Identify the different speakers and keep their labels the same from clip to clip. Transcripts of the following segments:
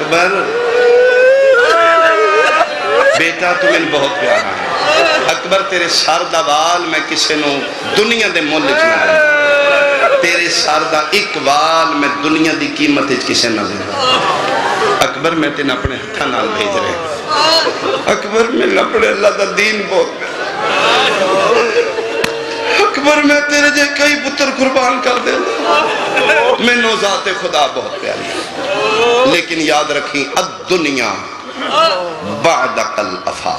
Speaker 1: اکبر۔ بیٹا تمہیں بہت پیارا ہے۔ اکبر، تیرے سر دا وال میں کسے نو دنیا دے مل چنا تیرے سر دا ایک وال میں دنیا دی قیمت کسے نہ دے اکبر، میں تین اپنے ہتھا نال بھیج رہے اکبر، میں اپنے اللہ دا دین بہت پیارا اکبر، میں تیرے جے کئی پتر قربان کر دے میں نوزات خدا بہت پیاری لیکن یاد رکھیں، الدنیا بعد قل افا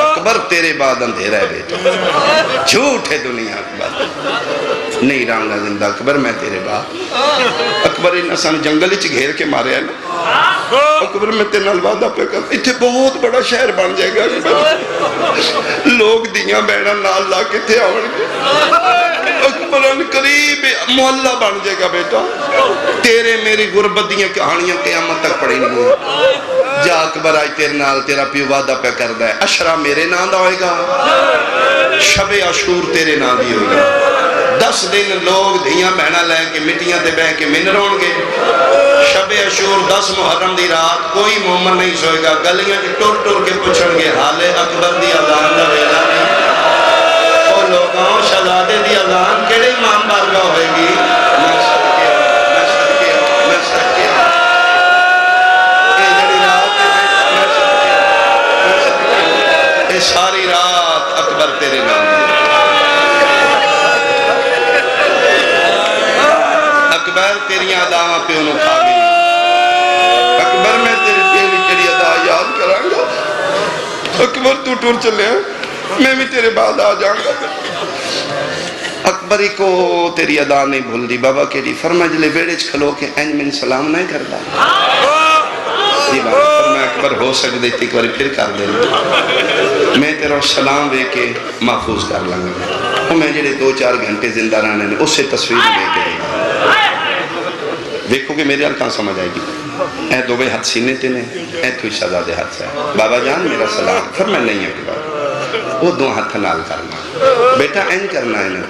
Speaker 1: اکبر، تیرے بعد اندھیرہ ہے بیٹا۔ جھوٹ ہے دنیا، اکبر۔ نہیں رانگا زندہ، اکبر، میں تیرے بعد۔ اکبر انہا سان جنگل اچھ گھیر کے مارے ہیں اکبر، میں تیرے نلوادہ پہ کر اتھے بہت بڑا شہر بان جائے گا۔ لوگ دیاں بیڑا نال لا کے تھے آوڑ گے۔ اکبران قریب محلہ بان جائے گا بیٹا۔ تیرے میری غربتیاں کہانیاں قیامت تک پڑیں گے جا اکبر آئی تیرے نال تیرا پیو وعدہ پہ کر دائے اشرا میرے نام دا ہوئے گا۔ شب عشور تیرے نام دی ہوئے گا۔ دس دن لوگ دھیاں بہنا لیں کہ مٹیاں دے بہن کے من رون گے۔ شب اشور دس محرم دی رات کوئی مومن نہیں سوئے گا۔ گلیاں کی ٹور ٹور کے پچھن گے حال اکبر دی اذان دا ویلا نہیں۔ او لوگوں شہزادے دی اذان کیڑے امام بارگاہ ہوئے گی؟ اکبر تو ٹور چلے ہیں۔ میں بھی تیرے بعد آ جاؤں گا۔ اکبری کو تیری ادا نہیں بھول دی، بابا کے لیے فرما جلے بیڑے کھلو کے اینج من سلام نہیں کرتا۔ جی بابا فرما اکبر، ہو سکتے تھی کوئی پھر کر دے۔ میں تیرا سلام وے کے محفوظ کر لگا وہ میں جڑے دو چار گھنٹے زندہ رہنے نے اس سے تصویر لے کے دیکھو کہ میرے حال کہاں سمجھ آئے گی۔ اے دو بے ہاتھ سینے تے نے اے تو شہزا دے ہاتھ سے بابا جان، میرا سلام۔ پھر میں نہیں ہے کہ بابا وہ دو ہاتھ نال کرنا۔ بیٹا، این کرنا ہے نا۔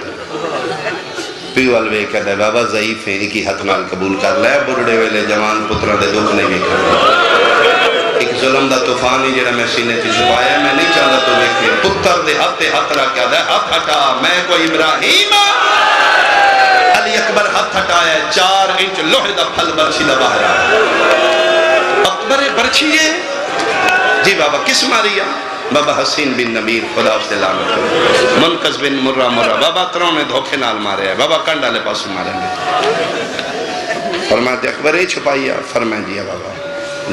Speaker 1: پیو الوے کہہ دے بابا ضعیف ہیں، ایک ہی ہاتھ نال قبول کر لے۔ بڑھڑے ویلے جوان پترہ دے دکھ نہیں بھی کر ایک ظلم دا طوفان ہی جڑا میں سینے تے چھپایا میں نہیں چاہتا تو دیکھے پتر دے ہاتھ ہاتھ رکھ کیا دے ہاتھ ہٹا۔ میں کوئی ابراہیم علی پر ہاتھ ہٹایا چار انچ لوہے دا پھل برچی دا باہر اکبر برچی ہے جی بابا، کس ماریا بابا حسین بن نمیر، خدا اس دلانت کرو منقذ بن مرہ مرہ، بابا تروں نے دھوکے نال مارے جی ہے بابا کنڈا لے پاسو مارے ہیں فرماتے اکبر، اے چھپائیا فرمائے دیا بابا۔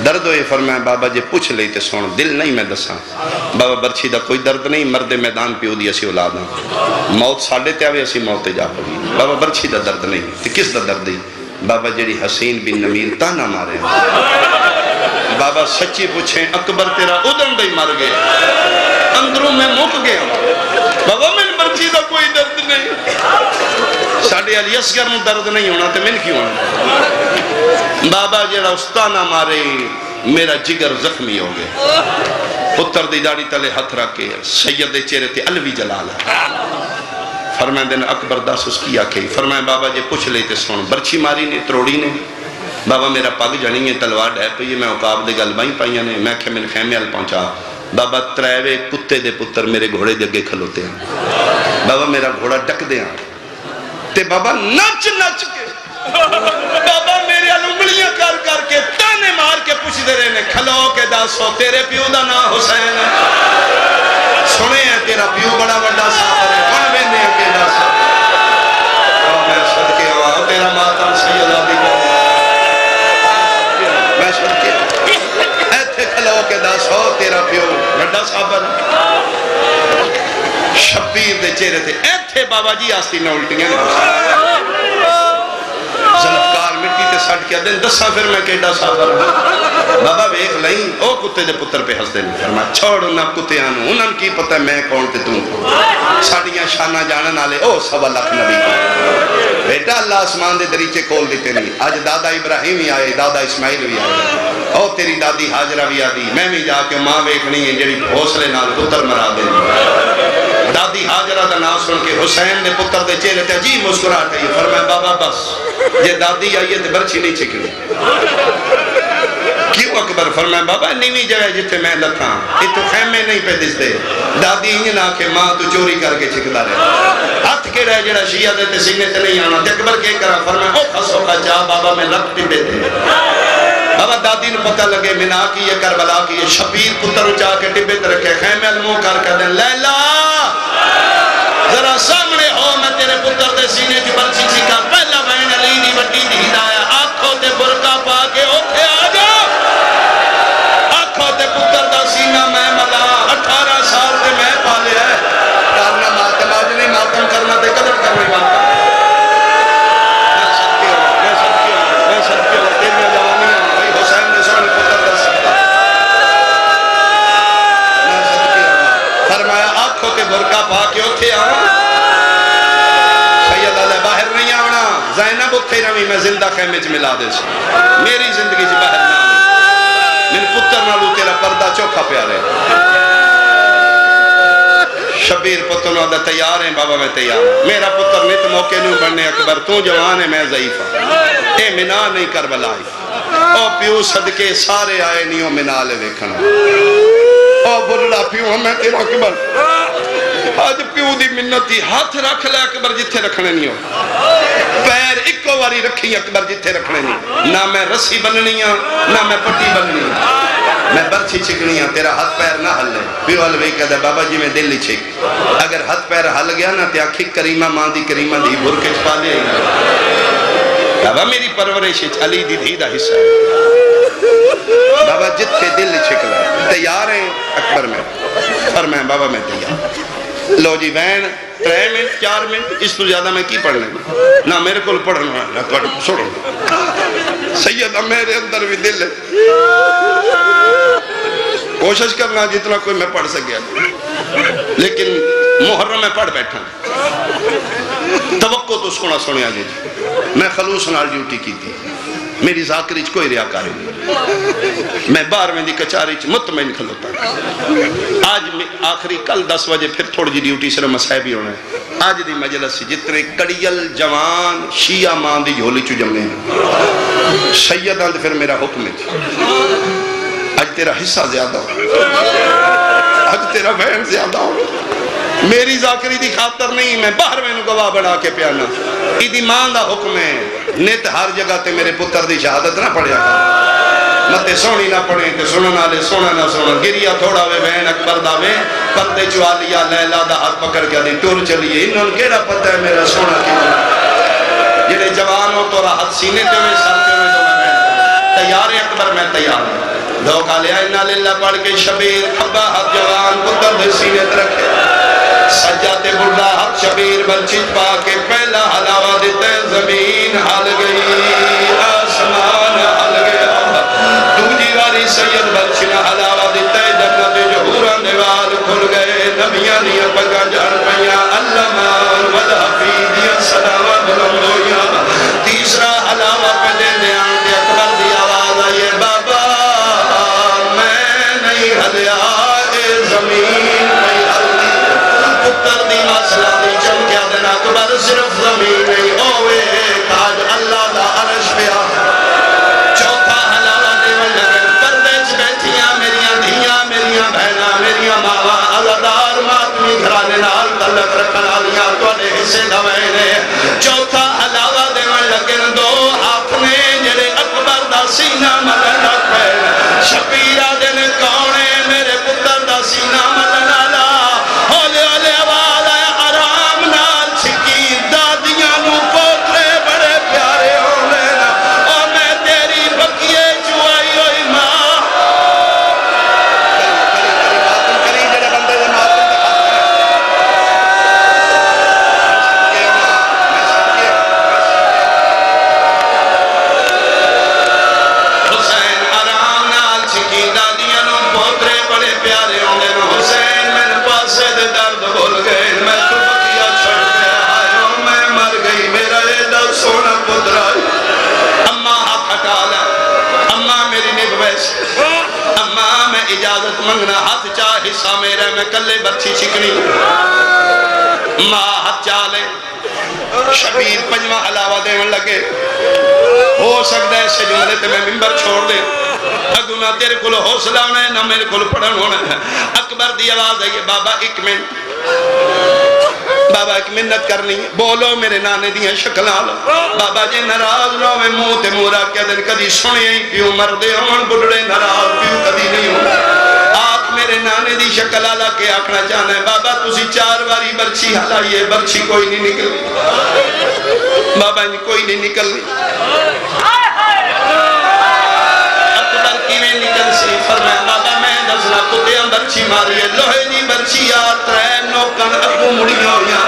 Speaker 1: درد ہوئے فرمائے بابا جے پوچھ لئی تے سون دل نہیں میں دساں۔ بابا برچی دا کوئی درد نہیں، مرد میدان پیو دی اسی اولاد ہاں موت ساڑھے تے آوے، اسی موت جا پڑی۔ بابا برچی دا درد نہیں، تے کس دا درد نہیں بابا جڑی حسین بن نمیر تانا مارے۔ ہیں بابا سچی پوچھیں، اکبر تیرا ادن دے مر گئے۔ اندروں میں مک گیا۔ بابا، میں برچی دا کوئی درد نہیں۔ ساڑھے علی اسگر میں درد نہیں ہونا تے من کیوں ہونا؟ بابا جڑا استانا مارے، میرا جگر زخمی ہو گئے پتر دی داڑی تلے ہتھ رکھ کے سید دے چہرے تے الوی جلالا فرمائیں دن اکبر داس اس کی آکھے۔ فرمائیں بابا جے پوچھ لیتے سن برچی ماری نے، تروڑی نے؟ بابا میرا پگ جانی ہے، تلوار ڈھے پئی میں عقاب دے گل بائی پائیاں نے۔ میں کہ من خیمے ال پہنچا۔ بابا تریوے کتے دے پتر میرے گھوڑے دے اگے کھلوتے ہیں۔ بابا میرا گھوڑا ڈک دے ہیں۔ تے بابا نچ نچ کے بابا میرے انگلیاں کر کر کے تانے مار کے پوچھ دے رہے نے، کھلو کے داسو تیرے پیو دا نا حسین سنے ہیں تیرا پیو بڑا بڑا سافر ہے کون بینے ہیں کہ داسو میں صدقے آواں تیرا ماتم سید آدھی کا میں صدقے ایتھے کھلو کے داسو تیرا پیو بڑا سافر شبیر دے چہرے تھے ایتھے بابا جی آستی نہ الٹیاں نے زلفکار مٹی تے سٹ کیا دن دسا پھر میں کیڈا سافر ہاں۔ بابا ویکھ لئی، او کتے دے پتر پہ ہس دے فرما، چھوڑ انہاں کتے آنو انہاں کی پتہ میں کون تے تم کون؟ ساڑیاں شانہ جانن آلے او سوا لکھ نبی کون؟ بیٹا، اللہ آسمان دے دریچے کول دیتے نہیں آج دادا ابراہیم ہی آئے، دادا اسماعیل بھی آئے۔ او تیری دادی حاجرہ بھی آدی میں بھی جا کے ماں ویکھنی ہے جڑی حوصلے نال پتر مرا دے دادی حاجرہ دا نام سن کے حسین دے پتر دے چہرے تے عجیب مسکراہٹ ہے فرمایا بابا بس، یہ دادی آئی ہے تے برچی نہیں چکنی کہ فرمایا بابا نیوی جگہ جتے میں لکھاں یہ تو خیمے نہیں پہ دس دے دادی انہیں نہ کہ ماں تو چوری کر کے چکتا رہے۔ ہاتھ کے رہے جڑا شیعہ دیتے سینے تے نہیں آنا۔ دیکبر کے کرا فرمایا او خسو کا جا، بابا میں لکھ ٹی دے بابا دادی نے پتہ لگے، منا کی یہ کربلا کی یہ شبیر پتر اچا کے ٹبے تے رکھے، خیمے المو کر کر دیں لیلہ ذرا سامنے ہو، میں تیرے پتر دے سینے جو برچی چکا پہلا بہن علی دی بٹی دی ہدایہ آنکھوں تے برکا پا کے اوٹھے میں زندہ ملا دے سی میری زندگی جی چ باہر نہ میرے پتر نالو تیرا پردہ چوکھا پیارے شبیر پتر نو دا تیار ہیں، بابا میں تیار ہوں۔ میرا پتر نیت موقع نہیں بڑھنے اکبر تو جوان ہے، میں ضعیف ہوں اے منا نہیں کر بلائی۔ او پیو صدقے سارے آئے نہیں، او منا لے ویکھنا او بلڑا پیو ہمیں تیرا اکبر۔ آج پیو دی منتی ہاتھ رکھ لے اکبر جتھے رکھنے نہیں ہو پیر اکو واری رکھی اکبر جتھے رکھنے نہیں نہ میں رسی بننی ہوں نہ میں پٹی بننی ہوں میں برچھی چکنی ہوں تیرا ہاتھ پیر نہ ہل لے پیو علوی کہتا بابا جی میں دل ہی چھک اگر ہاتھ پیر ہل گیا نا تے آکھی کریمہ ماں دی کریمہ دی بھر کے چھپا دے بابا میری پرورش علی دی دھی دا حصہ ہے بابا جتھے دل چھک لے تیار ہیں اکبر میں فرمائیں بابا میں تیار لو جی وین ترے منٹ، چار منٹ، اس تو زیادہ میں کی پڑھ لیں نہ میرے کو پڑھنا ہے، نہ پڑھ سوڑو سیدہ میرے اندر بھی دل ہے۔ کوشش کرنا جتنا کوئی میں پڑھ سکیا لیکن محرم میں پڑھ بیٹھا۔ توقع تو سونا سنیا جی۔ میں خلوص نال ڈیوٹی کی تھی۔ میری ذاکری چ کوئی ریاکاری نہیں۔ میں بار میں دی کچاری چ مطمئن کھلوتا۔ آج میں آخری کل دس بجے پھر تھوڑی جی ڈیوٹی سے مسائب ہی ہونا ہے۔ آج دی مجلس جتنے کڑیل جوان شیعہ مان دی جھولی چو جمنے ہیں۔ سیدان دے پھر میرا حکم ہے جی۔ آج تیرا حصہ زیادہ ہو۔ آج تیرا بہن زیادہ ہو۔ میری ذاکری دی خاطر نہیں، میں باہر میں گواہ بنا کے پیانا۔ ایدی مان دا حکم ہے۔ نیت ہر جگہ تے میرے پتر دی شہادت نہ پڑھیا کر۔ متے سونی نہ پڑھیں تے سننا لے سونا نہ سونا گریا تھوڑا وے بہن اکبر دا وے۔ پردے چوالیا لیلہ دا ہاتھ پکڑ کے دی ٹور چلیے انہوں نے کیڑا پتہ ہے میرا سونا کیوں جنہیں جوان ہو تو راحت سینے تے میں سر تے میں جو میں۔ تیار اکبر، میں تیار ہوں۔ دو کالے آئینہ للہ پڑھ کے شبیر۔ کھبا ہاتھ جوان، پتر دے سینے تے رکھے۔ سجاتے بڑھا حق شبیر بلچت پا کے پہلا حلاوہ دیتے زمین۔ Hallelujah. میں کلے برچی چکنی۔ ماں ہاتھ چاہ شبیر پنجوہ علاوہ دیون لگے۔ ہو سکتا ہے اسے جملے تے میں ممبر چھوڑ دے۔ اگو نہ تیرے کو حوصلہ ہونا ہے، نہ میرے کو پڑھن ہونا ہے۔ اکبر دی آواز ہے یہ بابا ایک منٹ۔ بابا ایک منت کرنی بولو میرے نانے دیا شکل آلو بابا جی نراز نہ ہوئے موہ تے مورا کیا دن کدی سنے ہی پیو مردے ہون؟ بڑھڑے نراز پیو کدی نہیں ہوں آپ میرے نانے دی شکل آلہ کے آکھنا چاہنا ہے۔ بابا، تسی چار باری برچی حلائیے برچی کوئی نہیں نکل بابا نہیں کوئی نہیں نکل اکبر کی میں نکل سی؟ فرمائے بابا، میں دسنا کتے برچی ماری ہے؟ لوہے دی برچی آت رہے نوکن اگو مڑیاں ہویاں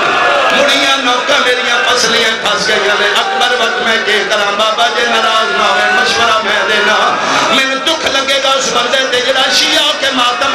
Speaker 1: مڑیاں نوکا میریاں پسلیاں پھاس گئی ہیں اکبر، وقت میں کہہ کرا بابا، جے نراز نہ ہوئے، مشورہ میں دینا۔ میں دکھ لگے گا اس بندے تے، جڑا شیعہ کے ماتم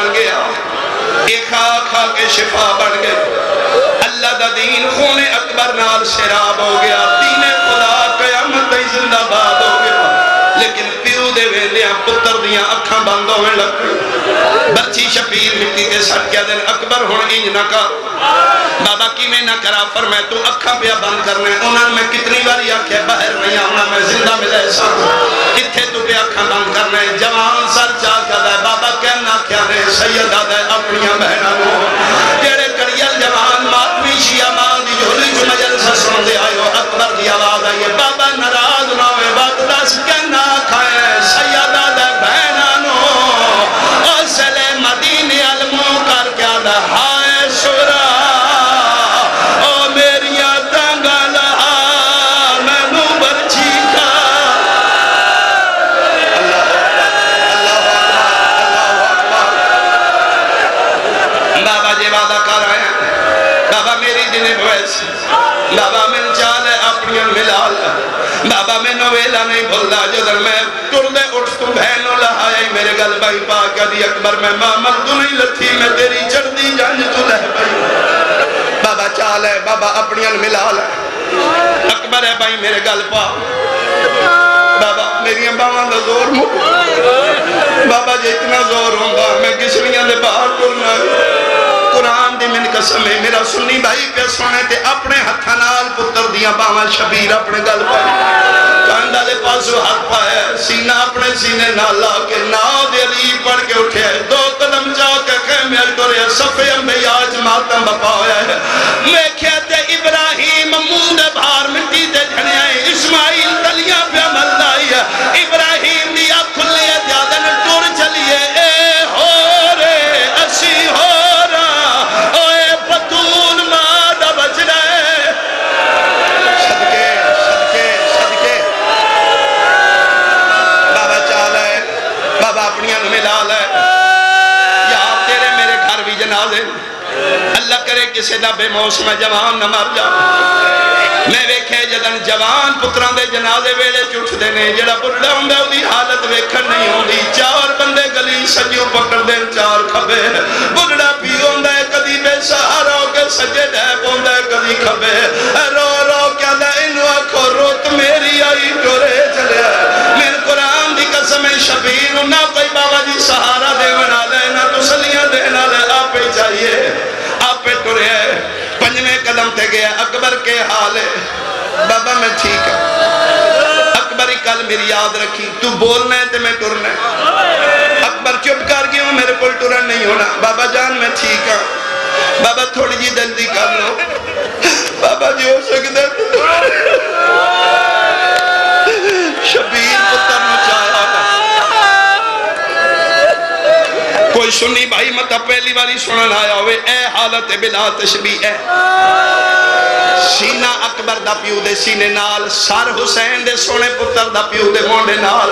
Speaker 1: بن گیا۔ یہ کھا کھا کے شفا بن گئی۔ اللہ دا دین خون اکبر نال شراب ہو گیا۔ دین خدا قیامت زندہ باد ہو گیا۔ لیکن پیو پتر دیاں اکھاں بند ہوئے لگ بچی شبیر مٹی کے سٹ کیا دن اکبر ہون انج نہ کر بابا کی میں نہ کرا فرمائے تو اکھاں پیا بند کرنے انہوں نے میں کتنی باری آکھے باہر نہیں آنا میں زندہ ملے سا کتھے تو پیا اکھاں بند کرنے جوان سر چاہ کر دے بابا کہنا کیا نے سیدہ دے اپنیاں بہنہ نو جیڑے کڑیل جوان ماتمی شیعہ مان دی جھولی جو مجلسہ سن دے آئے اللہ اکبر وعدہ کر آئے ہیں۔ بابا میری دنے بویس بابا میں چالے اپنی ملال۔ بابا میں نویلا نہیں بھولا جو در میں۔ ٹردے اٹھ تو بہنوں لہائے میرے گل بھائی پاک دی اکبر میں۔ مامل تو نہیں لتھی میں تیری چڑھ جانج تو لہ بھائی بابا چال ہے، بابا اپنی ملال ہے۔ اکبر ہے بھائی میرے گل پا بابا میری باواں دا زور مو بابا جی اتنا زور ہوگا میں کسلیاں دے باہر ٹرنا قرآن دی من قسم ہے۔ میرا سنی بھائی پہ سونے تے اپنے ہتھا نال پتر دیاں باواں شبیر اپنے گل پہ۔ کانڈا دے پاسو ہاتھ پایا سینہ اپنے سینے نالا کے ناو دے علی پڑھ کے اٹھے۔ دو قدم جا کے خیمے ٹورے صفے انبیاء ماتم بپا ہویا ہے میں کہتے ناظر اللہ کرے کسے دا بے موسم جوان نہ مر جا۔ میں ویکھے جدن جوان پتران دے جنازے ویلے چھوٹ دے نے، جڑا بڑھڑا ہوں دے دی حالت ویکھن نہیں ہوں دی چار بندے گلی سجیوں پکڑ دے چار کھبے۔ بڑھڑا پیوں دے کدی بے سہارا ہو کے سجے دے ہوں دے کدی کھبے۔ رو رو کیا دے انو آکھو روت میری آئی جو رے چلے میرے قرآن دی قسم شبیر انہا کوئی بابا جی سہارا دے بنا لے، نہ تسلیاں دے نہ لے۔ اکھو قدم تے گیا، اکبر کے حال ہے۔ بابا میں ٹھیک ہوں اکبر کل میری یاد رکھی۔ تو بولنا ہے تے میں ٹرنا ہے۔ اکبر چپ کر گیا ہوں، میرے کو ٹرن نہیں ہونا۔ بابا جان میں ٹھیک ہوں بابا تھوڑی جی جلدی کر لو۔ بابا جی ہو سکتا ہے شبیر پتر کوئی سنی بھائی مطا پہلی باری سنن آیا ہوئے، اے حالت بلا تشبیح ہے۔ سینہ اکبر دا پیو دے سینے نال سار حسین دے سونے پتر دا پیو دے مونڈے نال۔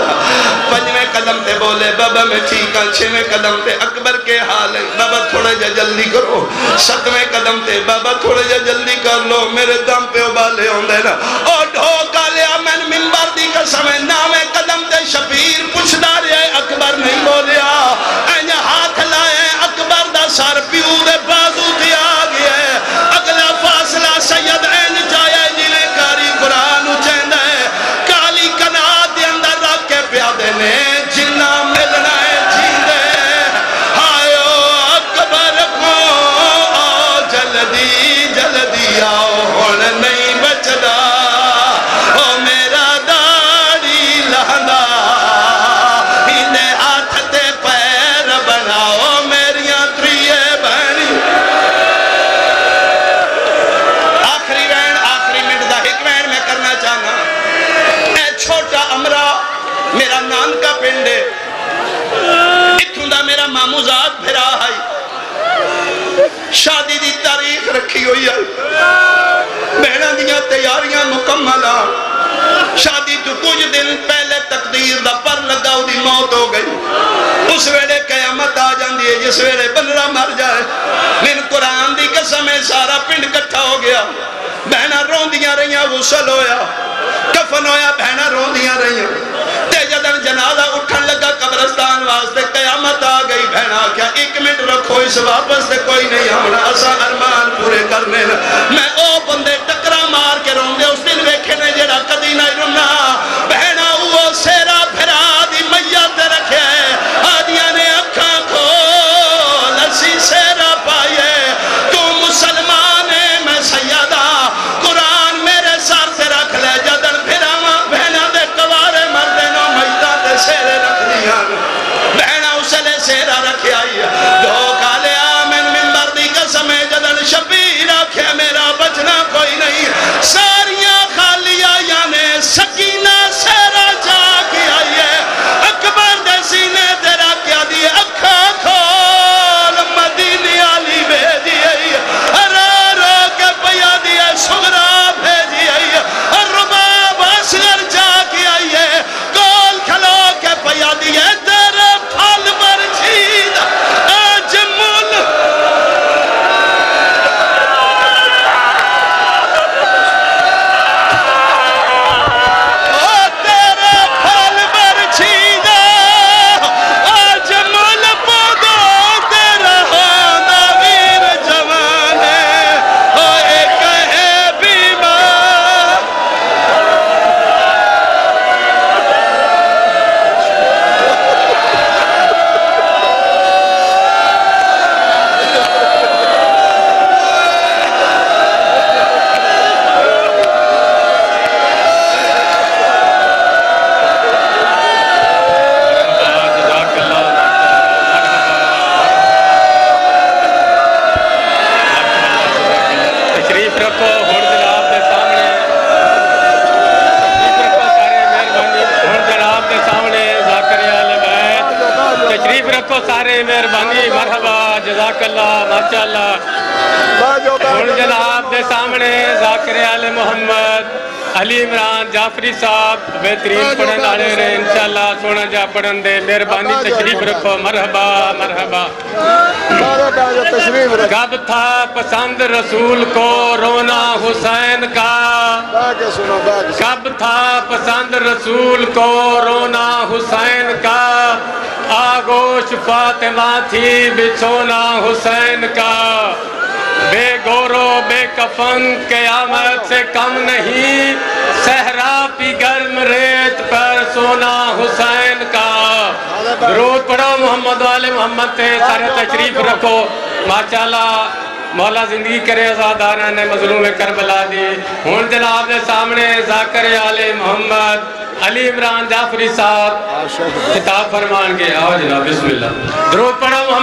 Speaker 1: پنجویں قدم تے بولے، بابا میں ٹھیکا ہاں، چھویں قدم تے اکبر کے حال بابا تھوڑے جا جلدی کرو۔ ستویں قدم تے بابا تھوڑے جا جلدی کر لو۔ میرے دم پہ ابالے ہوں دے نا سارا کٹھا ہو گیا بہنہ روندیاں رہیاں غسل ہویا کفن ہویا بہنہ روندیاں رہیاں تے جدن جنازہ اٹھن لگا قبرستان واسطے قیامت آ گئی بہنا کیا ایک منٹ رکھو اس واپس سے کوئی نہیں ہمنا اسا ارمان پورے کرنے نا میں او بندے ٹکرا مار کے رون دے اس دن ویکھے نے جڑا کدی نہیں رنا بہنا
Speaker 2: جعفری صاحب بہترین پڑھن والے نے انشاءاللہ سونا جا پڑھن دے۔ مہربانی تشریف رکھو۔ مرحبا مرحبا۔ کب تھا پسند رسول کو رونا حسین کا۔ کب تھا پسند رسول کو رونا حسین کا۔ آگوش فاطمہ تھی بچھونا حسین کا۔ بے گورو بے کفن، قیامت سے کم نہیں۔ صحرا پی گرم ریت پر سونا حسین کا۔ درود پڑھو محمد والے محمد تے سارے تشریف رکھو۔ ماشاءاللہ، مولا زندگی کرے ازادارہ نے مظلوم کربلا دی۔ ہون جناب دے سامنے ذاکر آل محمد علی عمران جعفری صاحب، خطاب فرمان کے آؤ جناب، بسم اللہ۔ درود پڑھو محمد